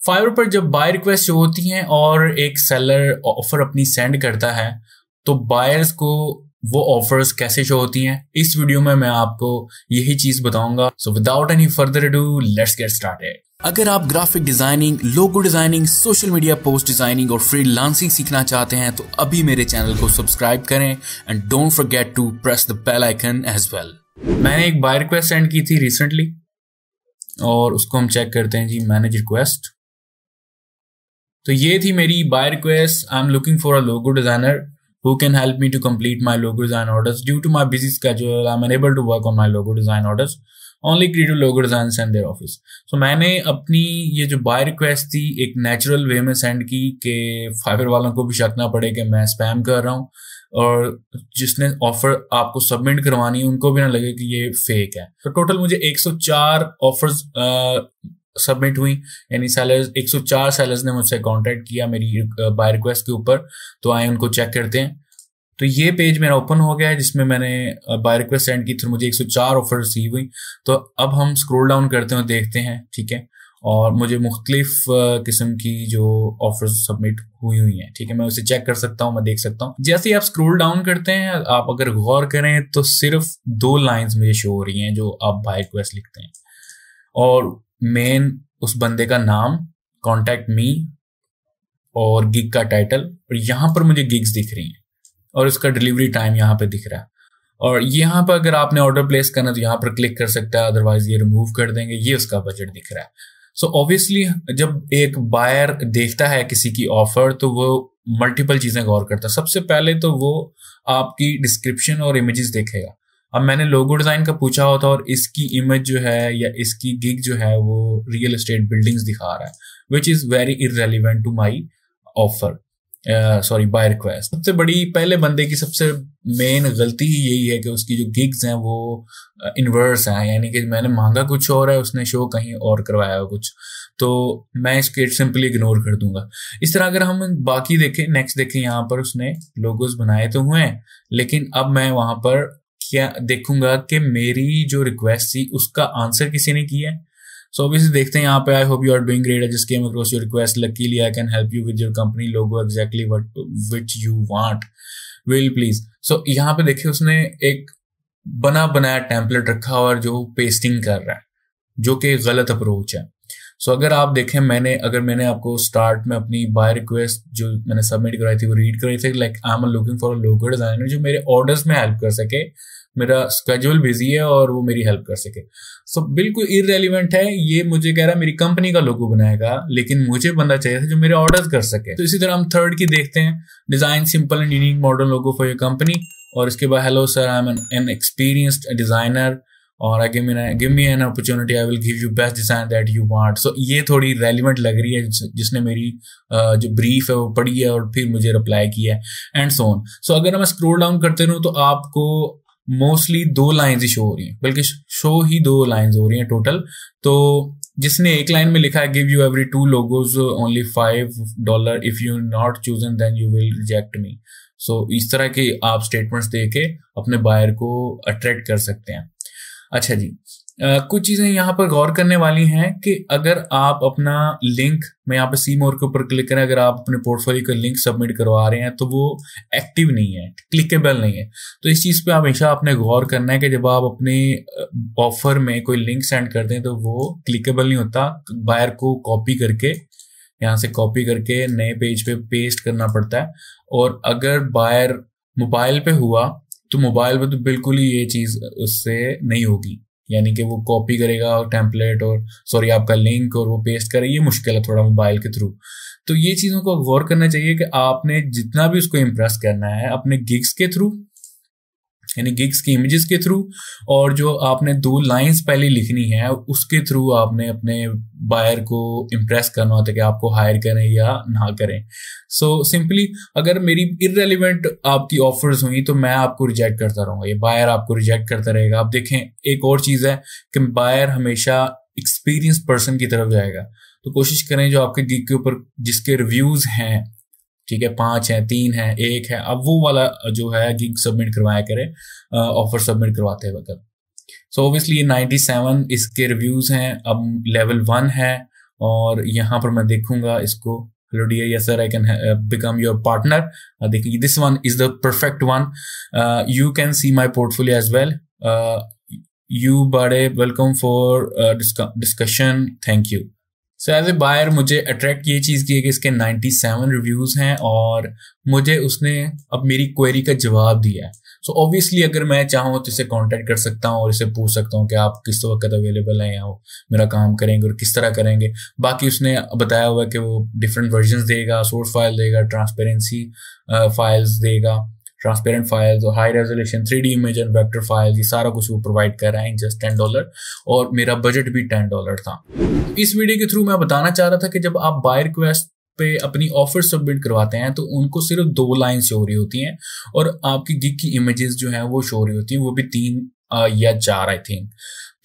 Fibre पर जब bye request show होती हैं और एक सेलर ऑफ़र अपनी सेंड करता है तो बायर्स को वो ऑफर्स कैसे शो होती हैं, इस वीडियो में मैं आपको यही चीज़ बताऊँगा। So without any further do let's get started अगर आप graphic designing logo designing social media post designing और फ्रीलांसिंग सीखना चाहते हैं तो अभी मेरे चैनल को सब्सक्राइब करें and don't forget to press the bell icon as well मैंने एक बाय रिक्वेस्ट सेंड की थी रिसेंटली और उसको हम चेक करते हैं जी मैनेज रिक्वेस्ट तो ये थी मेरी buy request I am looking for a logo designer who can help me to complete my logo design orders due to my busy schedule I am able to work on my logo design orders only creative logo design and their office so मैंने अपनी ये जो bye request थी, एक natural way में send की कि fibre वालों को भी शक ना पड़े कि मैं स्पैम कर रहा हूँ। और जिसने ऑफ़र आपको सबमिट करवानी है, उनको भी ना लगे कि ये फेक है। तो टोटल मुझे 104 ऑफर्स सबमिट हुई, यानी सेलर्स 104 सेलर्स ने मुझसे कांटेक्ट किया मेरी बाय रिक्वेस्ट के ऊपर तो आए उनको चेक करते हैं। तो ये पेज मेरा ओपन हो गया है, जिसमें मैंने बाय रिक्वेस्ट सेंड की थी मुझे 104 ऑफ़र रिसीव हुई। तो अब हम स्क्रोल डाउन करते हैं और देखते हैं, ठीक है? और मुझे मुख्तलिफ़ किस्म की जो ऑफर्स सबमिट हुई हुई हैं, ठीक है? मैं उसे चेक कर सकता हूँ, मैं देख सकता हूँ। जैसे ही आप स्क्रोल डाउन करते हैं, आप अगर गौर करें तो सिर्फ़ दो लाइंस मुझे शो हो रही हैं, जो आप बाय रिक्वेस्ट लिखते हैं। और मेन उस बंदे का नाम कॉन्टेक्ट मी और गिग का टाइटल और यहाँ पर मुझे गिग्स दिख रही हैं। और उसका डिलीवरी टाइम यहाँ पे दिख रहा है। और यहाँ पर अगर आपने ऑर्डर प्लेस करना तो यहाँ पर क्लिक कर सकता है अदरवाइज़ ये रिमूव कर देंगे, ये उसका बजट दिख रहा है। सो so ऑब्वियसली जब एक बायर देखता है किसी की ऑफ़र तो वो मल्टीपल चीज़ें गौर करता है। सबसे पहले तो वो आपकी डिस्क्रिप्शन और इमेजेस देखेगा। अब मैंने लोगो डिज़ाइन का पूछा होता और इसकी इमेज जो है या इसकी गिग जो है वो रियल एस्टेट बिल्डिंग्स दिखा रहा है which is very irrelevant to my offer sorry buy request सबसे बड़ी, पहले बंदे की सबसे मेन गलती ही यही है कि उसकी जो गिग्स हैं वो इन्वर्स हैं, यानी कि मैंने मांगा कुछ और है, उसने शो कहीं और करवाया कुछ तो मैं इसके सिंपली इग्नोर कर दूँगा। इस तरह अगर हम बाकी देखें नेक्स्ट देखें, यहाँ पर उसने लोगोज बनाए तो हुए हैं, लेकिन अब मैं वहाँ पर क्या देखूँगा कि मेरी जो रिक्वेस्ट थी उसका आंसर किसी ने किया है? सो ऑब्वियसली देखते हैं यहाँ पे I hope you are doing great I just came across your request luckily I can help you with your company logo exactly what which you want will please so यहाँ पे देखिए उसने एक बना बनाया टेम्पलेट रखा और जो पेस्टिंग कर रहा है जो कि गलत अप्रोच है। सो so, अगर आप देखें मैंने अगर मैंने आपको स्टार्ट में अपनी बाय रिक्वेस्ट जो मैंने सबमिट कराई थी वो रीड कराई थी like I am looking for logo designer जो मेरे ऑर्डर्स में हेल्प कर सके मेरा स्केड्यूल बिज़ी है और वो मेरी हेल्प कर सके। सो so, बिल्कुल इरेलीवेंट है ये मुझे कह रहा है मेरी कंपनी का लोगो बनाएगा लेकिन मुझे बंदा चाहिए था जो मेरे ऑर्डर कर सके। तो इसी तरह हम थर्ड की देखते हैं। Design simple and unique model logo for your company और इसके बाद hello sir I am an experienced designer और I give give me an opportunity I will give you best design that you want so ये थोड़ी relevant लग रही है जिसने मेरी जो ब्रीफ है वो पढ़ी है और फिर मुझे रिप्लाई किया है एंड सोन सो अगर मैं स्क्रोल डाउन करते रहूँ तो आपको मोस्टली दो लाइन्स ही शो हो रही हैं। बल्कि शो ही दो लाइन्स हो रही हैं टोटल तो जिसने एक लाइन में लिखा है give you every two logos only five dollar if you not chosen then you will reject me so इस तरह के आप स्टेटमेंट्स दे के अपने बायर को अट्रैक्ट कर सकते हैं। अच्छा जी कुछ चीज़ें यहाँ पर गौर करने वाली हैं कि अगर आप अपना लिंक मैं यहाँ पे सी मोर के ऊपर क्लिक करें, अगर आप अपने पोर्टफोलियो का लिंक सबमिट करवा रहे हैं तो वो एक्टिव नहीं है क्लिकेबल नहीं है। तो इस चीज़ पे हमेशा आपने गौर करना है कि जब आप अपने ऑफ़र में कोई लिंक सेंड कर दें तो वो क्लिकेबल नहीं होता। बायर को कॉपी करके, यहाँ से कॉपी करके नए पेज पे पेस्ट करना पड़ता है। और अगर बायर मोबाइल पे हुआ तो मोबाइल पे तो बिल्कुल ही ये चीज़ उससे नहीं होगी। यानी कि वो कॉपी करेगा टेम्पलेट और सॉरी आपका लिंक और वो पेस्ट करे ये मुश्किल है थोड़ा मोबाइल के थ्रू तो ये चीज़ों को गौर करना चाहिए कि आपने जितना भी उसको इम्प्रेस करना है, अपने गिग्स के थ्रू यानी गिग्स की इमेजेस के थ्रू और जो आपने दो लाइंस पहले लिखनी है, उसके थ्रू आपने अपने बायर को इम्प्रेस करना होता है कि आपको हायर करें या ना करें। सो so, सिंपली अगर मेरी इरेलीवेंट आपकी ऑफर्स हुई तो मैं आपको रिजेक्ट करता रहूँगा। ये बायर आपको रिजेक्ट करता रहेगा। आप देखें एक और चीज़ है कि बायर हमेशा एक्सपीरियंस पर्सन की तरफ़ जाएगा। तो कोशिश करें जो आपके गिग के ऊपर जिसके रिव्यूज़ हैं ठीक है पाँच है तीन है एक है अब वो वाला जो है गिग सबमिट करवाया करें ऑफ़र सबमिट करवाते वक्त। सो ऑब्वियसली नाइन्टी सेवन इसके रिव्यूज़ हैं, अब लेवल वन है, और यहाँ पर मैं देखूँगा इसको। Hello D yes sir I can become your partner देखिए this one is the perfect one you can see my portfolio as well you बड़े welcome for discussion thank you so as a buyer मुझे attract ये चीज़ की है कि इसके ninety seven reviews हैं, और मुझे उसने अब मेरी क्वेरी का जवाब दिया है। सो ऑब्वियसली अगर मैं चाहूँ तो इसे कांटेक्ट कर सकता हूँ और इसे पूछ सकता हूँ कि आप किस वक्त अवेलेबल हैं या वो मेरा काम करेंगे और किस तरह करेंगे। बाकी उसने बताया हुआ है कि वो डिफरेंट वर्जन देगा सोर्स फ़ाइल देगा ट्रांसपेरेंसी फाइल्स देगा ट्रांसपेरेंट फाइल्स और high resolution three D image and vector files ये सारा कुछ वो प्रोवाइड कर रहा है जस्ट टेन डॉलर और मेरा बजट भी टेन डॉलर था। इस वीडियो के थ्रू मैं बताना चाह रहा था कि जब आप बाय रिक्वेस्ट पे अपनी ऑफ़र सबमिट करवाते हैं तो उनको सिर्फ़ दो लाइन शो हो रही होती हैं और आपकी गिग की इमेजेस जो हैं वो शो हो रही होती हैं, वो भी तीन या चार आई थिंक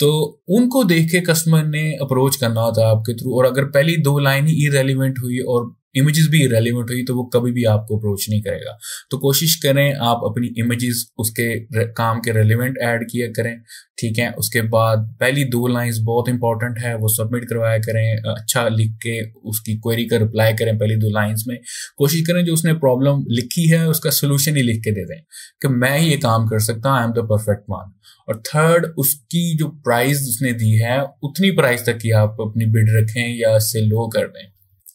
तो उनको देख के कस्टमर ने अप्रोच करना होता है आपके थ्रू और अगर पहली दो लाइन ही इरेलीवेंट हुई और इमेजेस भी रेलिवेंट हुई तो वो कभी भी आपको अप्रोच नहीं करेगा। तो कोशिश करें आप अपनी इमेजेस उसके काम के रेलिवेंट ऐड किया करें, ठीक है? उसके बाद पहली दो लाइंस बहुत इंपॉर्टेंट है, वो सबमिट करवाया करें अच्छा लिख के उसकी क्वेरी का रिप्लाई करें पहली दो लाइंस में। कोशिश करें जो उसने प्रॉब्लम लिखी है, उसका सोल्यूशन ही लिख के दे दें कि मैं ही ये काम कर सकता I am the perfect one और थर्ड उसकी जो प्राइस उसने दी है, उतनी प्राइस तक की आप अपनी बिड रखें या इससे लो कर दें।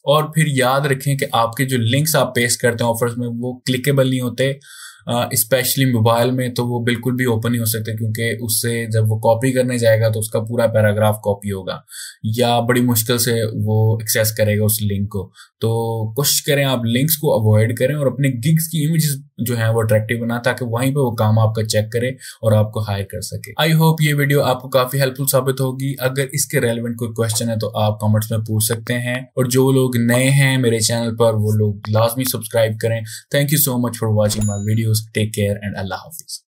और फिर याद रखें कि आपके जो लिंक्स आप पेस्ट करते हैं ऑफर्स में, वो क्लिकेबल नहीं होते स्पेशली मोबाइल में तो वो बिल्कुल भी ओपन नहीं हो सकते क्योंकि उससे जब वो कॉपी करने जाएगा तो उसका पूरा पैराग्राफ कॉपी होगा। या बड़ी मुश्किल से वो एक्सेस करेगा उस लिंक को। तो कोशिश करें आप लिंक्स को अवॉइड करें और अपने गिग्स की इमेजेस जो है वो अट्रैक्टिव बना ताकि वहीं पे वो काम आपका चेक करे और आपको हायर कर सके। आई होप ये वीडियो आपको काफ़ी हेल्पफुल साबित होगी। अगर इसके रेलिवेंट कोई क्वेश्चन है तो आप कमेंट्स में पूछ सकते हैं। और जो लोग नए हैं मेरे चैनल पर, वो लोग लाजमी सब्सक्राइब करें। Thank you so much for watching my videos take care and Allah Hafiz.